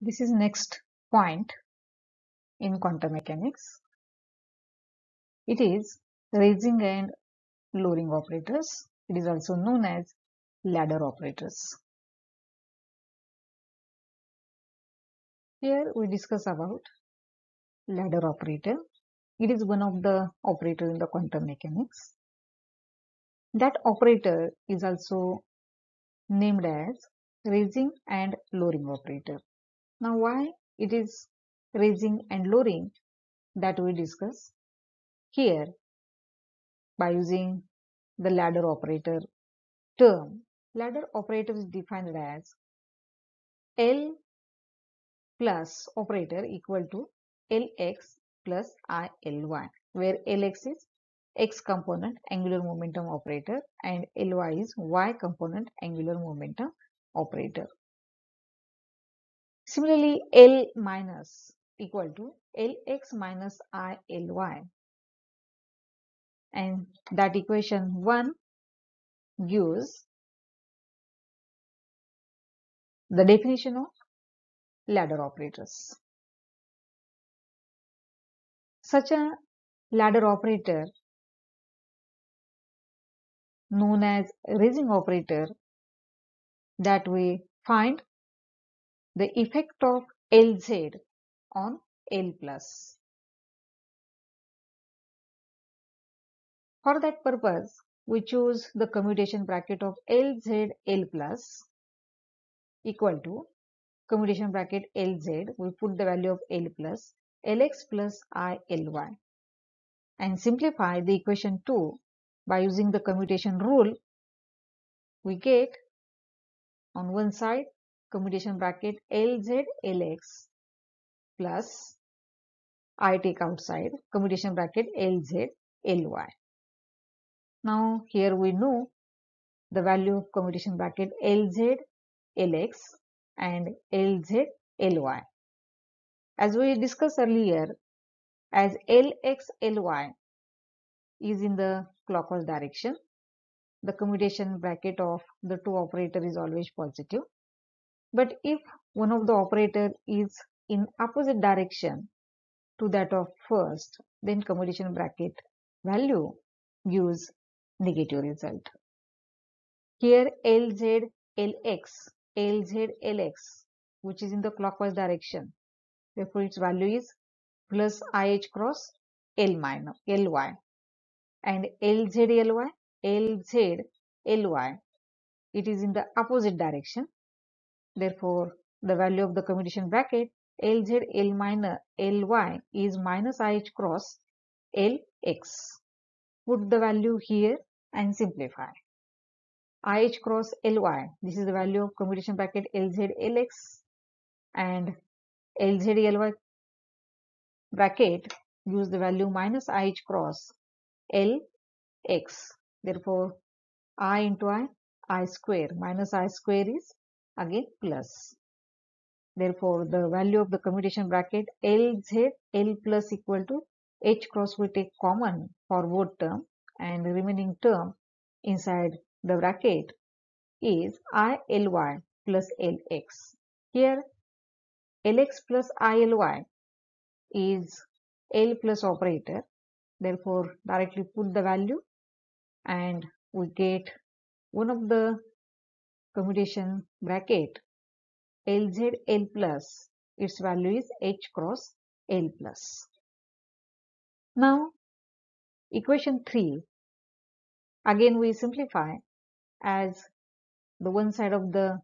This is next point in quantum mechanics. It is raising and lowering operators. It is also known as ladder operators. Here we discuss about ladder operator. It is one of the operators in the quantum mechanics. That operator is also named as raising and lowering operator. Now why it is raising and lowering that we discuss here by using the ladder operator term. Ladder operator is defined as L plus operator equal to Lx plus ILy where Lx is x component angular momentum operator and Ly is y component angular momentum operator. Similarly, L minus equal to Lx minus ILy and that equation 1 gives the definition of ladder operators. Such a ladder operator known as raising operator that we find the effect of Lz on L plus. For that purpose, we choose the commutation bracket of Lz L plus equal to commutation bracket Lz, we put the value of L plus Lx plus I Ly and simplify the equation 2 by using the commutation rule. We get on one side commutation bracket Lz Lx plus I take outside commutation bracket Lz Ly. Now here we know the value of commutation bracket Lz Lx and Lz Ly. As we discussed earlier, as Lx Ly is in the clockwise direction, the commutation bracket of the two operator is always positive. But if one of the operator is in opposite direction to that of first, then commutation bracket value gives negative result. Here Lz Lx, Lz Lx, which is in the clockwise direction, therefore its value is plus IH cross L minus Ly and Lz Ly, Lz Ly, it is in the opposite direction. Therefore, the value of the commutation bracket Lz L minus Ly is minus IH cross Lx. Put the value here and simplify. IH cross Ly, this is the value of commutation bracket Lz Lx and Lz Ly bracket use the value minus IH cross Lx. Therefore, I into I, I square minus I square is again plus. Therefore, the value of the commutation bracket Lz L plus equal to H cross we take common for both term and the remaining term inside the bracket is ILy plus Lx. Here Lx plus ILy is L plus operator. Therefore, directly put the value and we get one of the commutation bracket Lz L plus its value is H cross L plus. Now equation 3 again we simplify as the one side of the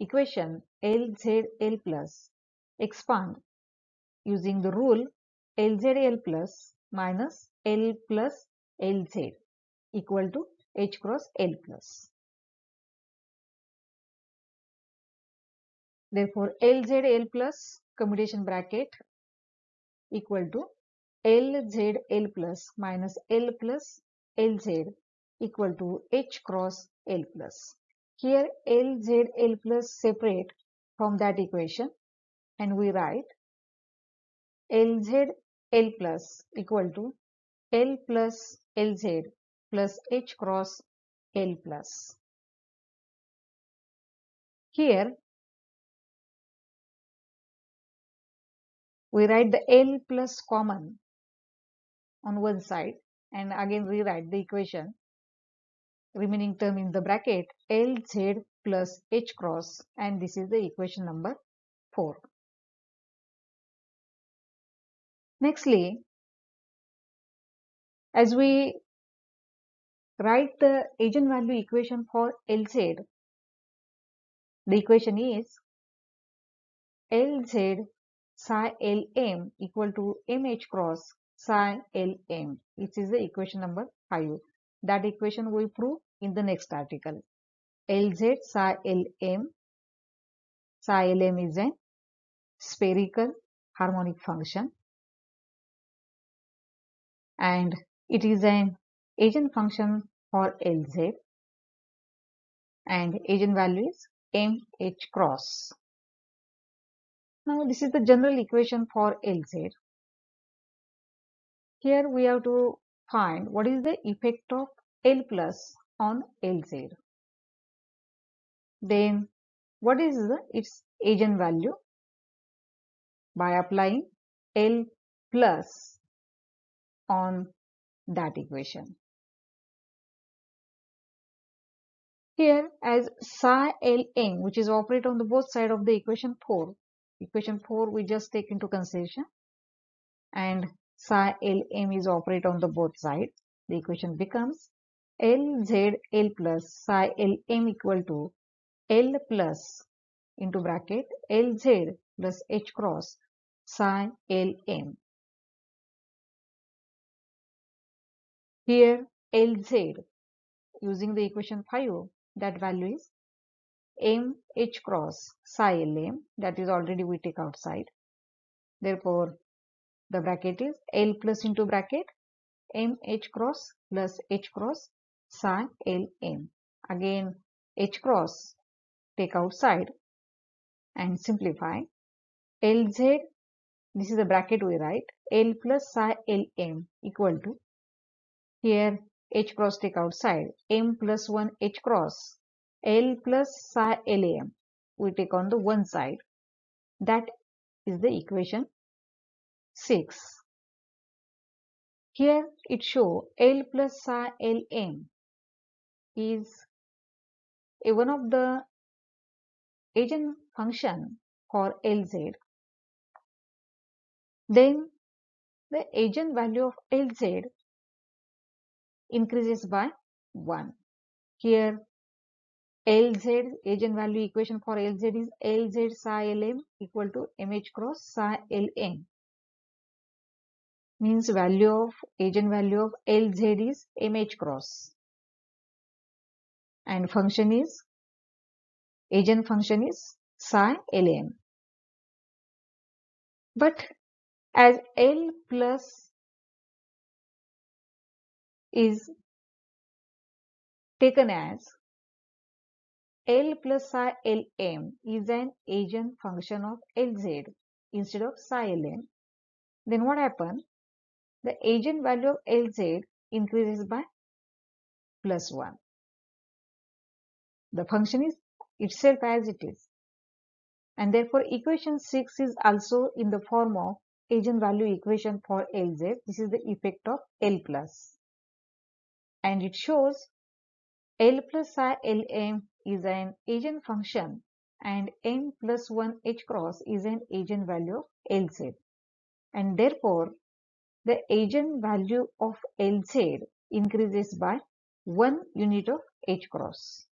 equation Lz L plus expand using the rule Lz L plus minus L plus Lz equal to H cross L plus. Therefore, Lz L plus commutation bracket equal to Lz L plus minus L plus Lz equal to H cross L plus. Here Lz L plus separate from that equation and we write Lz L plus equal to L plus Lz plus H cross L plus. Here we write the L plus common on one side and again rewrite the equation remaining term in the bracket Lz plus H cross and this is the equation number 4. Nextly, as we write the eigenvalue equation for Lz, the equation is Lz psi Lm equal to mh cross psi Lm. This is the equation number 5. That equation we prove in the next article. Lz psi Lm. Psi Lm is a spherical harmonic function and it is an eigen function for Lz and eigen value is mh cross. Now this is the general equation for Lz. Here we have to find what is the effect of L plus on Lz. Then what is the, its eigenvalue? By applying L plus on that equation. Here as psi L n which is operate on the both side of the equation 4. Equation 4 we just take into consideration and psi Lm is operate on the both sides. The equation becomes Lz L plus psi Lm equal to L plus into bracket Lz plus H cross psi Lm. Here Lz using the equation 5 that value is m h cross psi Lm that is already we take outside. Therefore the bracket is L plus into bracket m h cross plus h cross psi Lm. Again h cross take outside and simplify Lz this is the bracket we write L plus psi Lm equal to here h cross take outside m plus 1 h cross L plus psi Lm we take on the one side. That is the equation 6 here it show L plus psi Lm is a one of the eigen function for Lz then the eigenvalue of Lz increases by 1. Here Lz eigenvalue equation for Lz is Lz psi Lm equal to mh cross psi Ln means value of eigenvalue of Lz is mh cross. And function is eigen function is psi Lm but as L plus is taken as L plus psi Lm is an eigen function of Lz instead of psi Lm, then what happens? The eigen value of Lz increases by plus 1. The function is itself as it is. And therefore, equation 6 is also in the form of eigen value equation for Lz. This is the effect of L plus. And it shows L plus psi Lm is an eigen function and n plus 1 h cross is an eigenvalue of Lz. And therefore, the eigenvalue of Lz increases by 1 unit of h cross.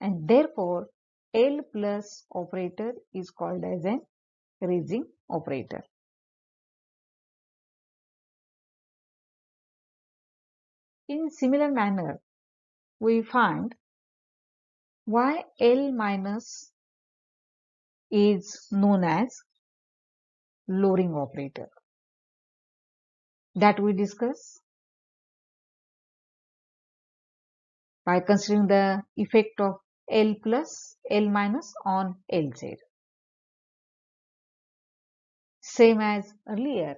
And therefore, L plus operator is called as an raising operator. In similar manner, we find why L minus is known as lowering operator that we discuss by considering the effect of L plus L minus on Lz. Same as earlier,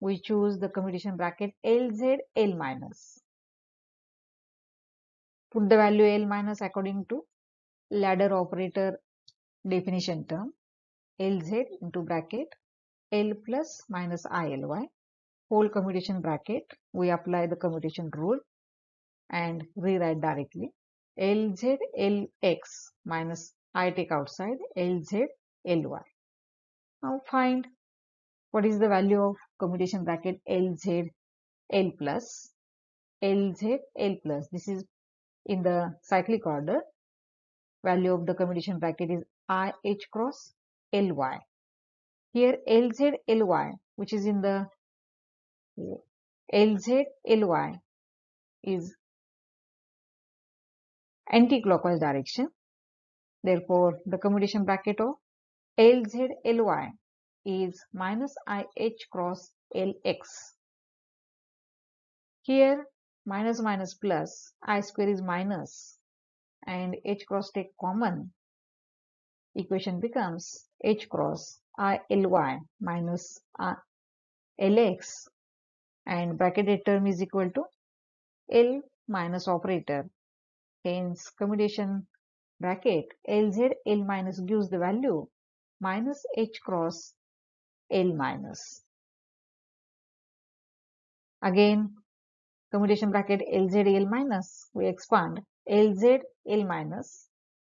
we choose the commutation bracket Lz L minus. Put the value L minus according to ladder operator definition term Lz into bracket L plus minus ILY whole commutation bracket we apply the commutation rule and rewrite directly LZ LX minus I take outside LZ Ly. Now find what is the value of commutation bracket LZ L plus LZ L plus this is in the cyclic order value of the commutation bracket is I H cross Ly here LZ Ly which is in the LZ Ly is anti-clockwise direction. Therefore the commutation bracket of LZ Ly is minus IH cross LX here minus minus plus I square is minus and H cross take common equation becomes H cross I Ly minus I Lx and bracketed term is equal to L minus operator. Hence commutation bracket Lz L minus gives the value minus H cross L minus. Again commutative bracket Lz L minus we expand Lz L minus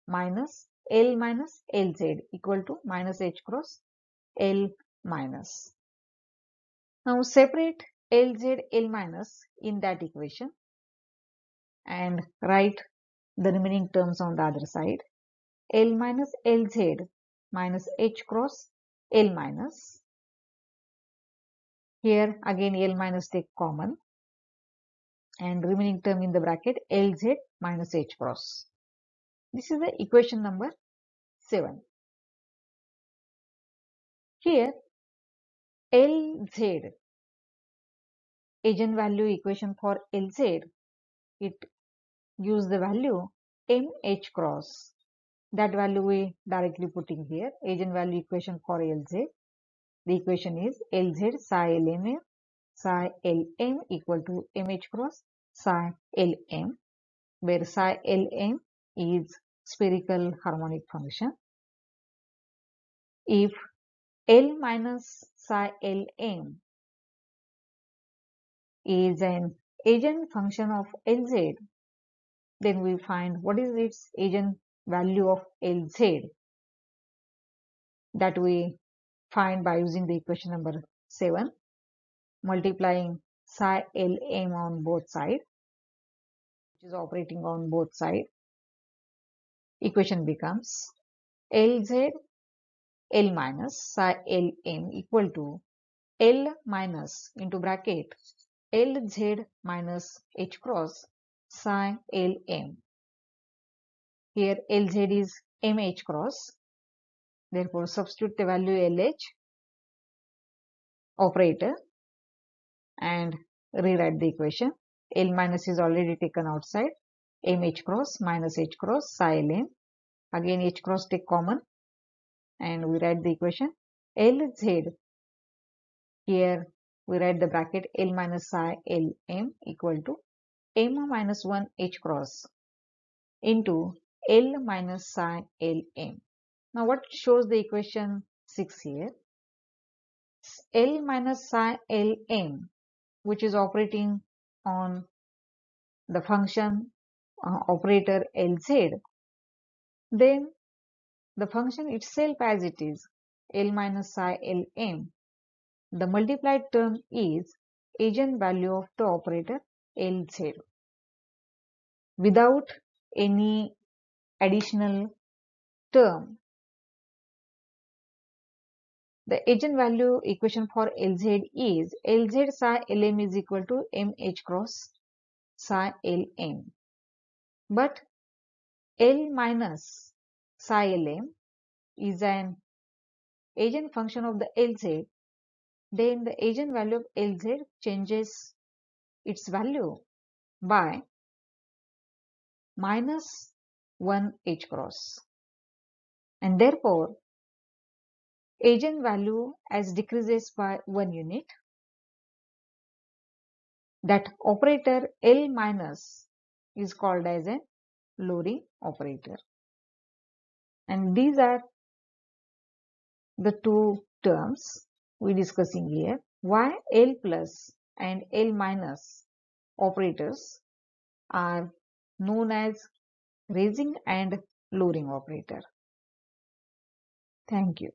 minus L minus Lz equal to minus H cross L minus. Now separate Lz L minus in that equation and write the remaining terms on the other side. L minus Lz minus H cross L minus. Here again L minus take common and remaining term in the bracket Lz minus H cross. This is the equation number 7. Here LZ eigenvalue equation for LZ it gives the value MH cross that value we directly putting here eigenvalue equation for LZ the equation is LZ psi LM psi LM equal to MH cross psi LM where psi LM is spherical harmonic function. If L minus psi Lm is an eigen function of Lz, then we find what is its eigen value of Lz? That we find by using the equation number 7 multiplying psi Lm on both sides which is operating on both sides equation becomes Lz L minus psi Lm equal to L minus into bracket Lz minus H cross psi Lm. Here Lz is Mh cross. Therefore, substitute the value LH operator and rewrite the equation. L minus is already taken outside. Mh cross minus H cross psi Lm. Again H cross take common and we write the equation Lz. Here we write the bracket L minus psi Lm equal to M minus 1 H cross into L minus psi Lm. Now what shows the equation 6 here? L minus psi Lm which is operating on the function uh, operator Lz then the function itself as it is L minus psi Lm. The multiplied term is eigenvalue of the operator Lz without any additional term. The eigenvalue equation for Lz is Lz psi Lm is equal to mh cross psi Lm. But L minus psi Lm is an eigenfunction of the Lz, then the eigenvalue of Lz changes its value by minus 1 H cross. And therefore, eigenvalue as decreases by 1 unit, that operator L minus is called as a lowering operator and these are the two terms we discussing here why L plus and L minus operators are known as raising and lowering operator. Thank you.